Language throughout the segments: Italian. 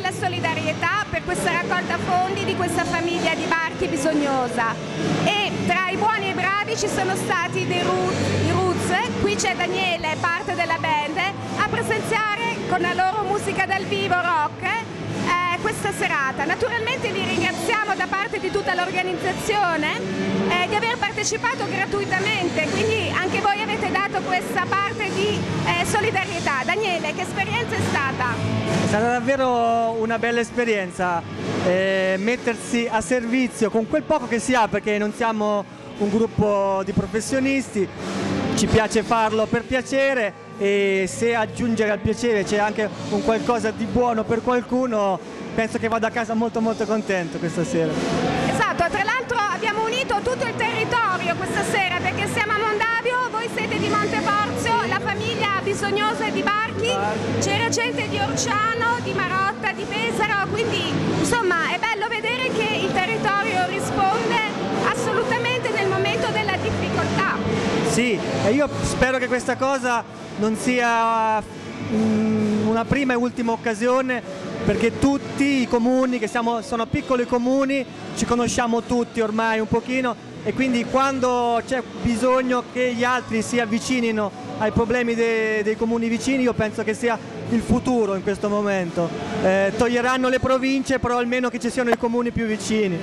la solidarietà per questa raccolta fondi di questa famiglia di Barchi bisognosa. E tra i buoni e i bravi ci sono stati dei Roots, qui c'è Daniele, parte della band, a presenziare con la loro musica dal vivo rock eh, questa serata. Naturalmente vi ringraziamo da parte di tutta l'organizzazione eh, di aver partecipato gratuitamente, quindi anche voi avete dato questa parte di eh, solidarietà. Daniele, che esperienza è stata? È stata davvero una bella esperienza eh, mettersi a servizio con quel poco che si ha perché non siamo un gruppo di professionisti, ci piace farlo per piacere e se aggiungere al piacere c'è anche un qualcosa di buono per qualcuno penso che vada a casa molto molto contento questa sera. Esatto, tra l'altro abbiamo unito tutto il territorio questa sera perché siamo a Mondavio, voi siete di famiglia bisognosa di Barchi, c'era gente di Orciano, di Marotta, di Pesaro, quindi insomma è bello vedere che il territorio risponde assolutamente nel momento della difficoltà. Sì, e io spero che questa cosa non sia mm, una prima e ultima occasione perché tutti i comuni, che siamo, sono piccoli comuni, ci conosciamo tutti ormai un pochino e quindi quando c'è bisogno che gli altri si avvicinino ai problemi dei, dei comuni vicini io penso che sia il futuro in questo momento. Eh, toglieranno le province però almeno che ci siano i comuni più vicini.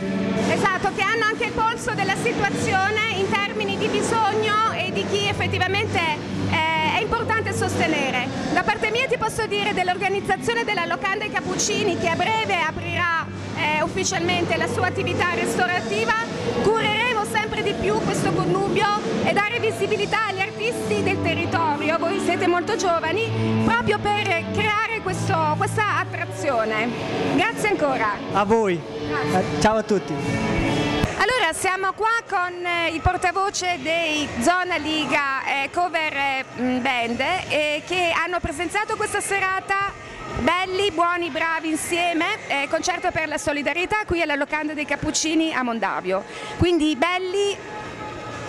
Esatto, che hanno anche il polso della situazione in termini di bisogno e di chi effettivamente eh, è importante sostenere. Da parte mia ti posso dire dell'organizzazione della Locanda ai Cappuccini che a breve aprirà eh, ufficialmente la sua attività ristorativa, cureremo sempre di più questo connubio e dare visibilità agli artisti del territorio, voi siete molto giovani, proprio per creare questo, questa attrazione. Grazie ancora. A voi, eh, ciao a tutti. Allora siamo qua con eh, il portavoce dei Zona Liga eh, Cover Band che hanno presenziato questa serata Belli, buoni, bravi insieme, eh, concerto per la solidarietà qui alla locanda dei Cappuccini a Mondavio. Quindi belli,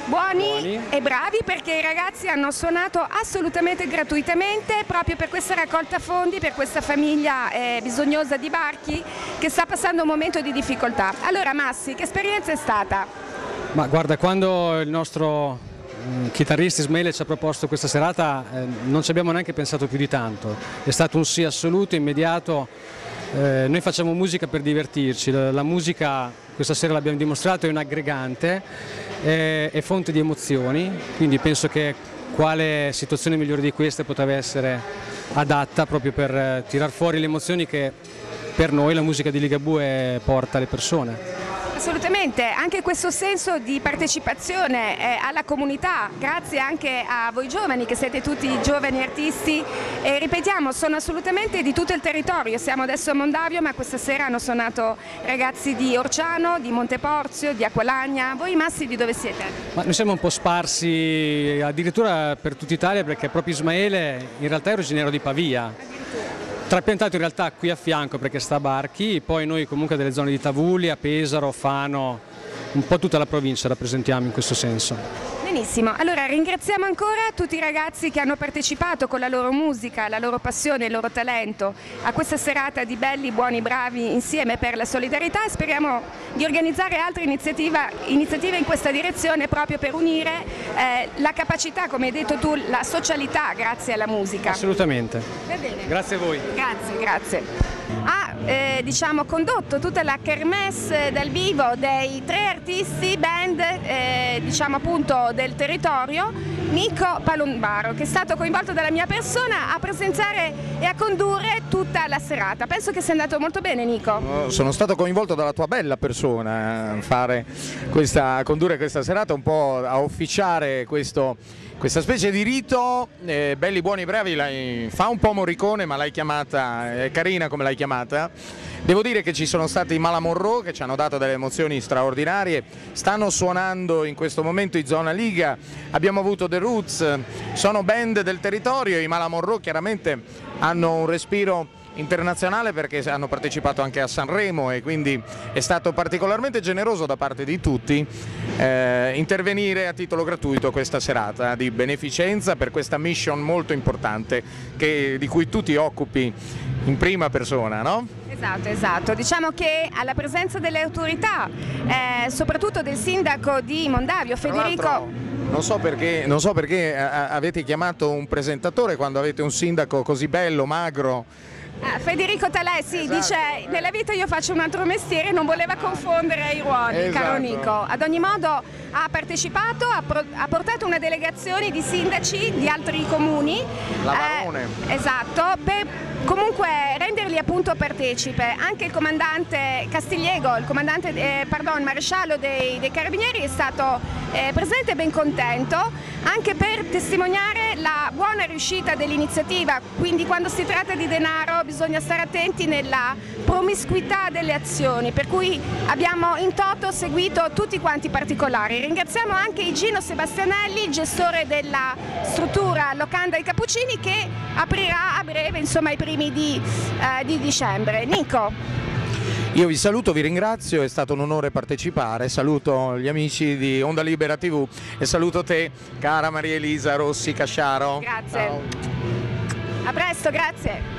buoni, Buoni. e bravi perché i ragazzi hanno suonato assolutamente gratuitamente proprio per questa raccolta fondi per questa famiglia eh, bisognosa di Barchi che sta passando un momento di difficoltà. Allora Massi, che esperienza è stata? Ma guarda, quando il nostro mm, chitarrista Ismaele ci ha proposto questa serata eh, non ci abbiamo neanche pensato più di tanto, è stato un sì assoluto, immediato, Eh, noi facciamo musica per divertirci, la, la musica questa sera l'abbiamo dimostrato è un aggregante, è, è fonte di emozioni, quindi penso che quale situazione migliore di questa potrebbe essere adatta proprio per eh, tirar fuori le emozioni che per noi la musica di Ligabue porta alle persone. Assolutamente, anche questo senso di partecipazione eh, alla comunità, grazie anche a voi giovani che siete tutti giovani artisti e ripetiamo sono assolutamente di tutto il territorio, siamo adesso a Mondavio ma questa sera hanno suonato ragazzi di Orciano, di Monteporzio, di Acqualagna, voi massi di dove siete? Ma noi siamo un po' sparsi addirittura per tutta Italia perché proprio Ismaele in realtà è originario di Pavia. Trapiantato in realtà qui a fianco perché sta a Barchi, poi noi comunque delle zone di Tavullia, Pesaro, Fano, un po' tutta la provincia rappresentiamo in questo senso. Benissimo, allora ringraziamo ancora tutti i ragazzi che hanno partecipato con la loro musica, la loro passione, il loro talento a questa serata di belli, buoni, bravi insieme per la solidarietà e speriamo di organizzare altre iniziative in questa direzione proprio per unire eh, la capacità, come hai detto tu, la socialità grazie alla musica. Assolutamente. Va bene. Grazie a voi. Grazie, grazie. Ha eh, diciamo, condotto tutta la kermesse dal vivo dei tre artisti band eh, diciamo, appunto, del territorio, Nico Palombaro, che è stato coinvolto dalla mia persona a presenziare e a condurre tutta la serata. Penso che sia andato molto bene Nico. Sono stato coinvolto dalla tua bella persona questa, a condurre questa serata, un po' a officiare questo, questa specie di rito. eh, belli, buoni, bravi, fa un po' Morricone, ma l'hai chiamata, è carina come l'hai chiamata. Devo dire che ci sono stati i Malamorro che ci hanno dato delle emozioni straordinarie, stanno suonando in questo momento i Zona Liga, abbiamo avuto The Roots, sono band del territorio, i Malamorro chiaramente hanno un respiro internazionale perché hanno partecipato anche a Sanremo e quindi è stato particolarmente generoso da parte di tutti eh, intervenire a titolo gratuito questa serata di beneficenza per questa mission molto importante che, di cui tu ti occupi in prima persona, no? Esatto, esatto. Diciamo che alla presenza delle autorità, eh, soprattutto del sindaco di Mondavio, Federico... Non so, perché, non so perché eh, avete chiamato un presentatore quando avete un sindaco così bello, magro, Ah, Federico Talessi esatto, dice eh. nella vita io faccio un altro mestiere non voleva confondere i ruoli, esatto. caro Nico. Ad ogni modo ha partecipato, ha, ha, portato una delegazione di sindaci di altri comuni. Lavarone. Eh, esatto, per comunque renderli appunto partecipe. Anche il comandante Castigliego, il comandante, eh, pardon, maresciallo dei, dei, Carabinieri è stato eh, presente e ben contento, anche per testimoniare la buona riuscita dell'iniziativa, quindi quando si tratta di denaro bisogna stare attenti nella promiscuità delle azioni, per cui abbiamo in toto seguito tutti quanti i particolari. Ringraziamo anche Igino Sebastianelli, gestore della struttura Locanda ai Cappuccini che aprirà a breve insomma, i primi di, eh, di dicembre. Nico. Io vi saluto, vi ringrazio, è stato un onore partecipare, saluto gli amici di Onda Libera TV e saluto te, cara Maria Elisa Rossi Casciaro. Grazie. Ciao. A presto, grazie.